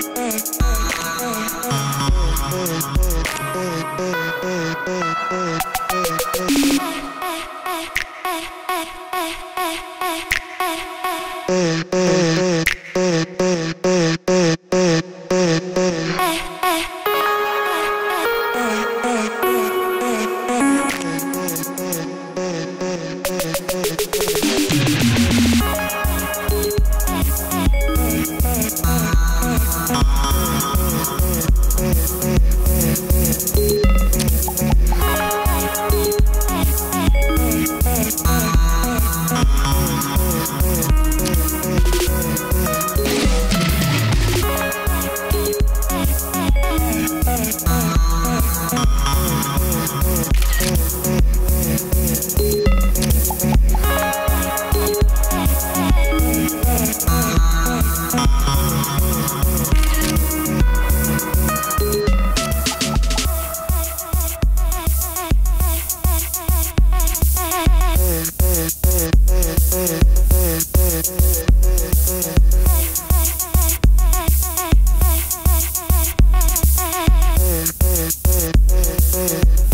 Hey, hey, hey. Thank